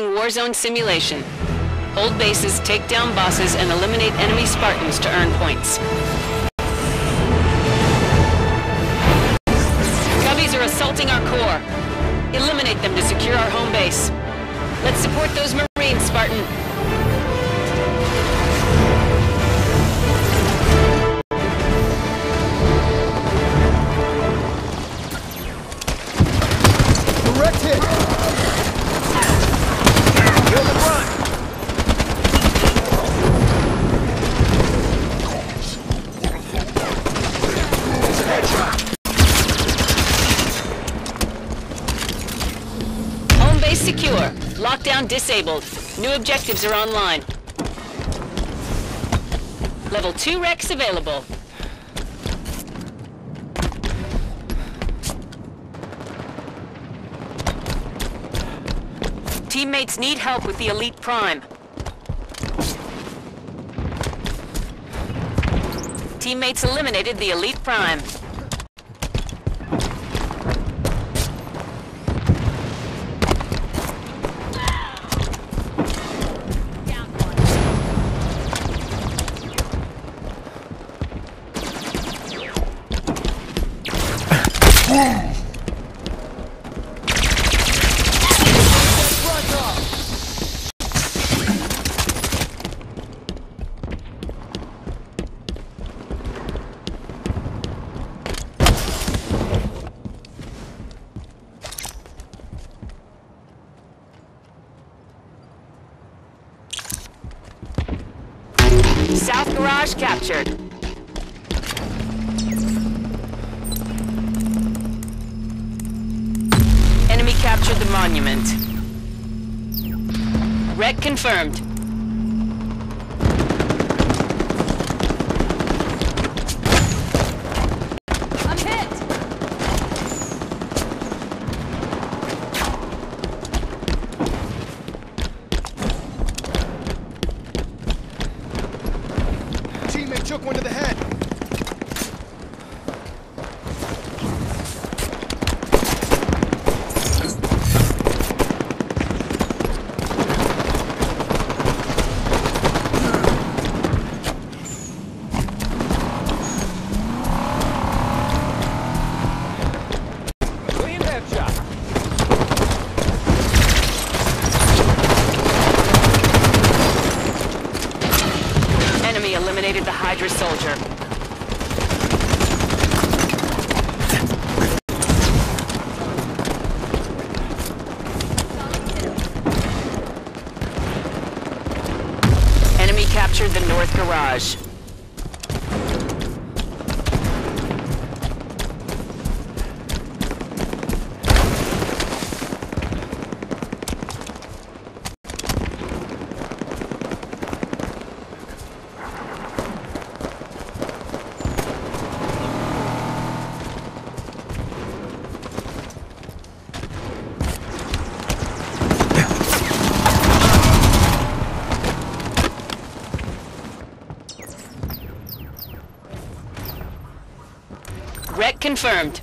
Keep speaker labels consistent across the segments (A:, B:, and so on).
A: Warzone simulation. Hold bases, take down bosses, and eliminate enemy Spartans to earn points. Cubbies are assaulting our core. Eliminate them to secure our home base. Let's support those Lockdown disabled. New objectives are online. Level 2 REQs available. Teammates need help with the Elite Prime. Teammates eliminated the Elite Prime. Captured the monument. Wreck confirmed. Confirmed.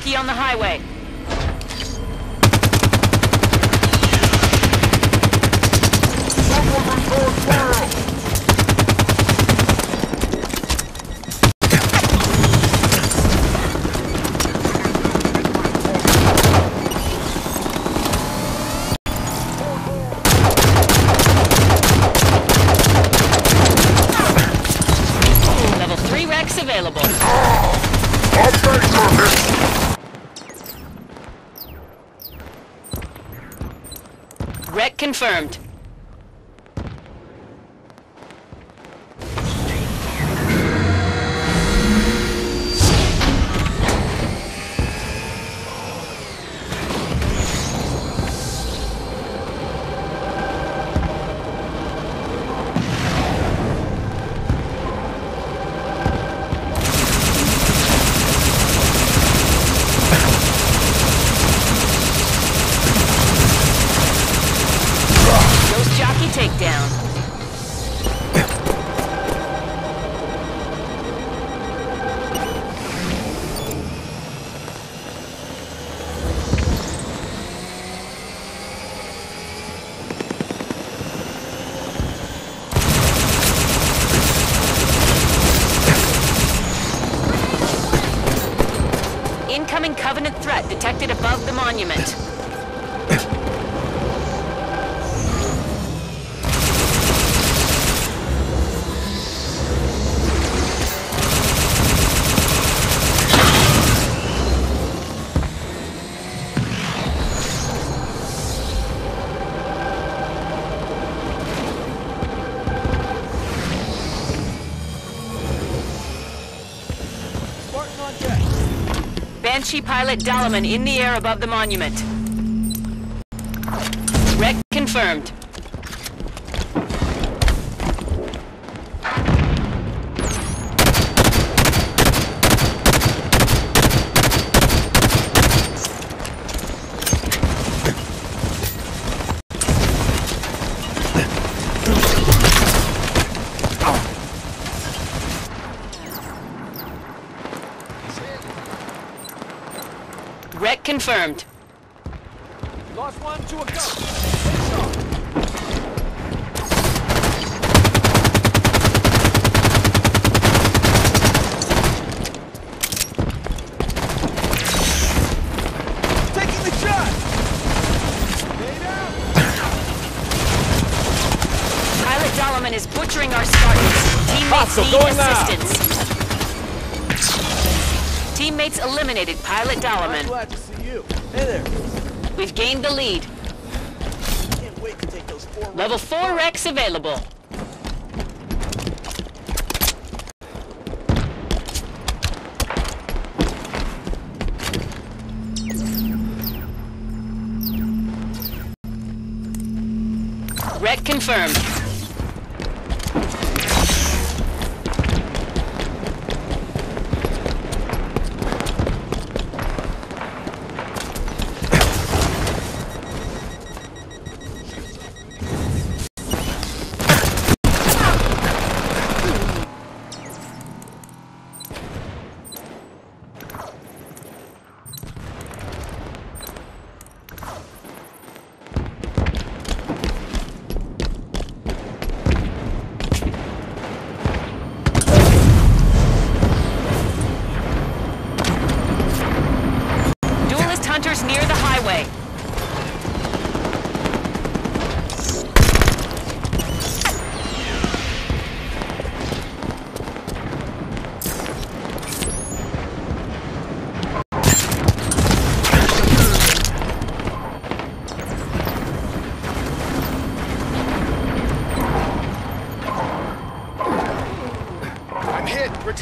A: Jockey on the highway. Wreck confirmed. Above the monument. Banshee pilot Dalaman in the air above the monument. Wreck confirmed.
B: Lost one to a go. Finish. Taking the shot. Stay.
A: Pilot Dalaman is butchering our Spartans. Teammates
B: Hostile
A: need
B: going now.
A: Teammates eliminated Pilot Dalaman.
C: Glad to see you. Hey there.
A: We've gained the lead.
C: Can't wait to take those four
A: Level 4 REQs available. Wreck confirmed.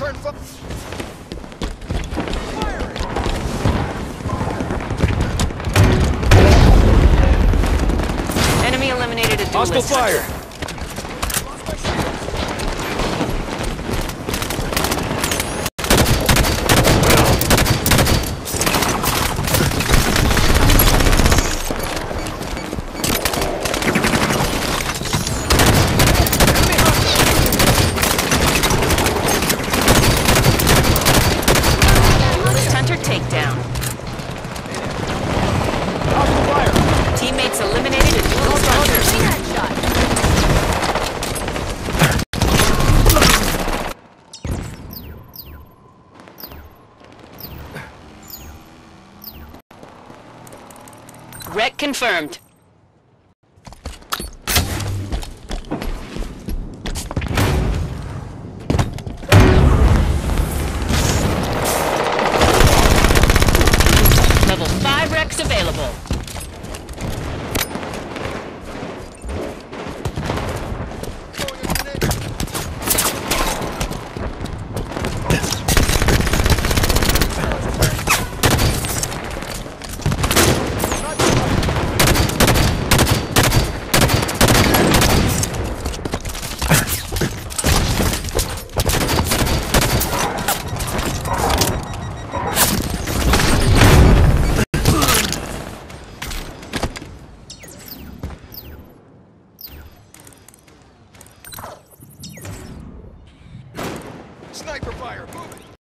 B: Hit. Return fire.
A: Enemy eliminated a duelist
B: Hostile fire.
A: Confirmed.
B: sniper fire. Move it.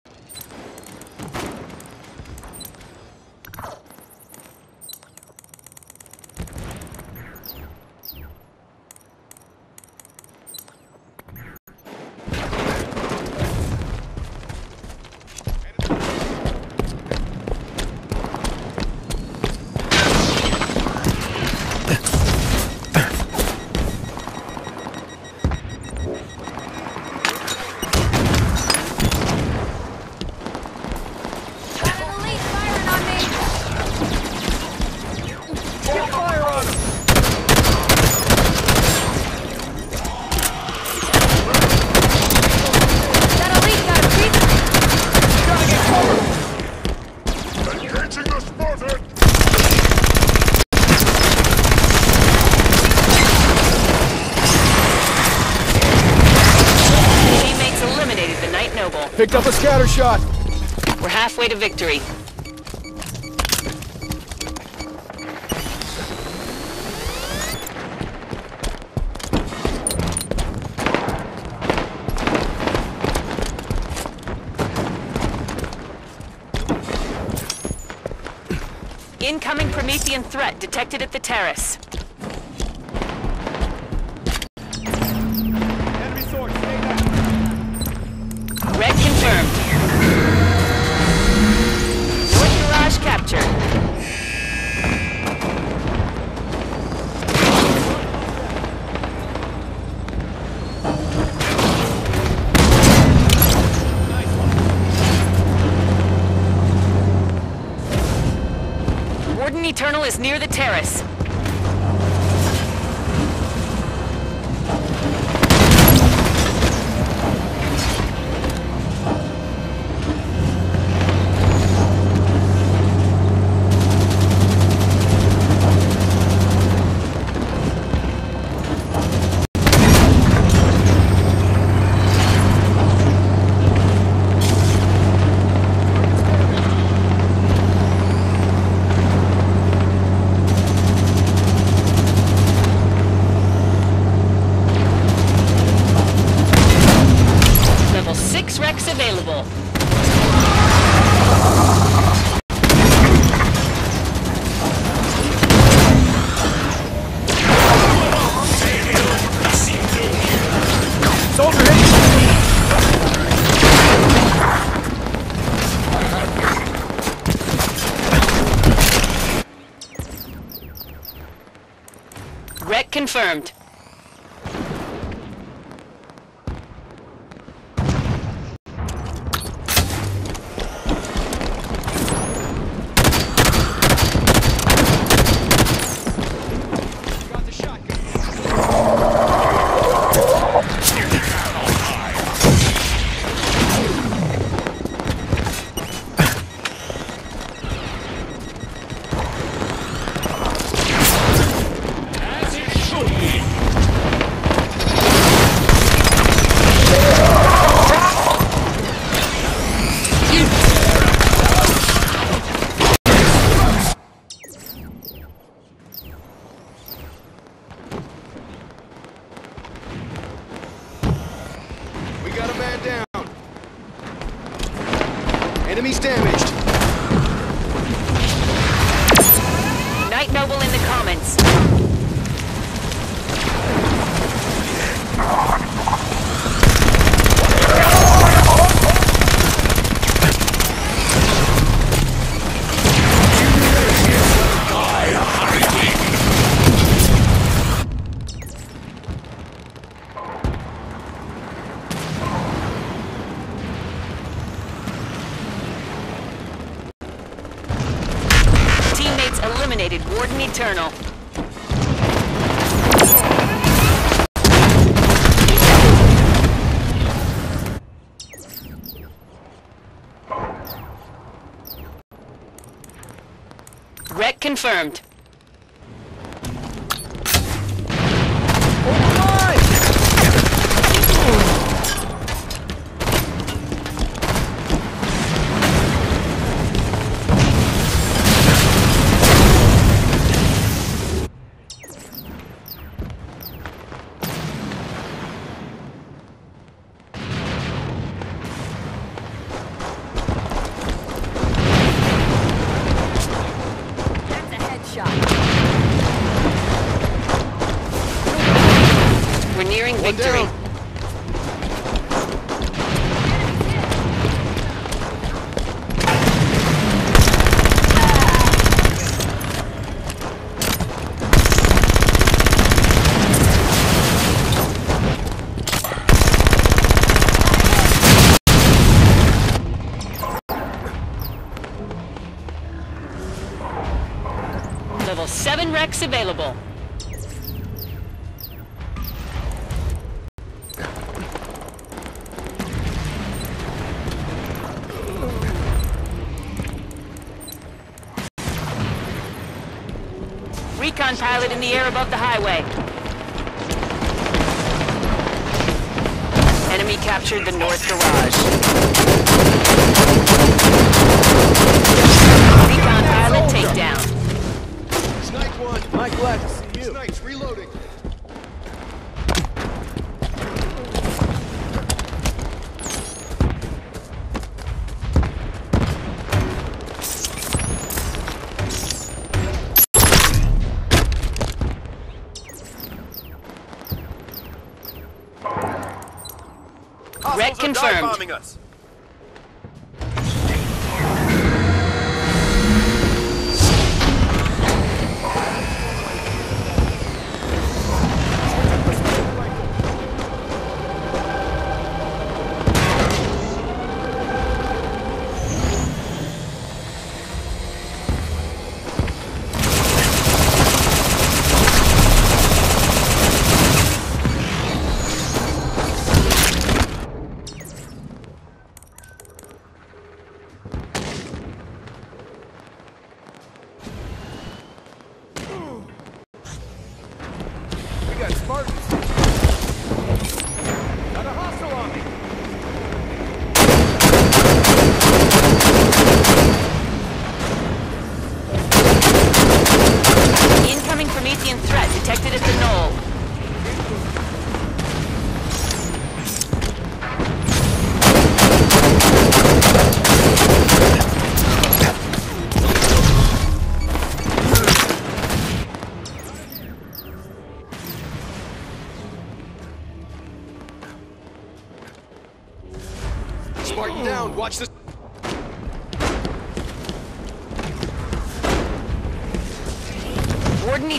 B: Picked up a scatter shot.
A: We're halfway to victory. Incoming Promethean threat detected at the terrace. Is near the terrace. 6 REQs available. Wreck confirmed.
B: Enemy's damaged.
A: Night Noble in the comments. Eliminated Eternal. Wreck confirmed. Victory. Level 7 REQs available. Pilot in the air above the highway. Enemy captured the north garage. Recon pilot takedown.
C: Snipe one. Mike, you.
D: Snipes reloading.
C: Dive bombing us.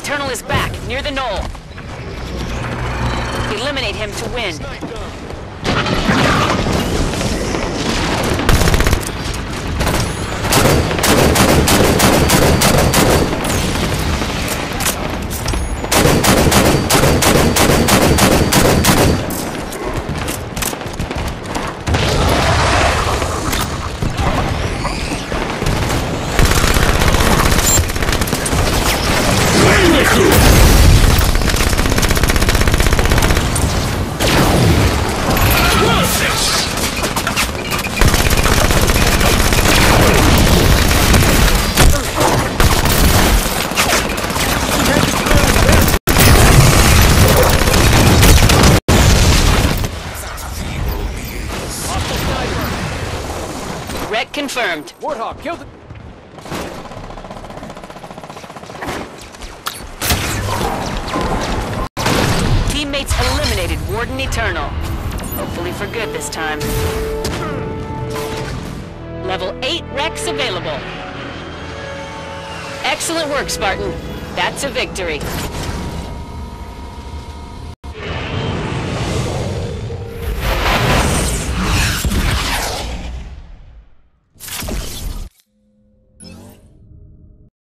A: Eternal is back, near the knoll. Eliminate him to win. Wreck confirmed.
B: Warthog, kill the...
A: Teammates eliminated Warden Eternal. Hopefully for good this time. Level 8 REQs available. Excellent work, Spartan. That's a victory.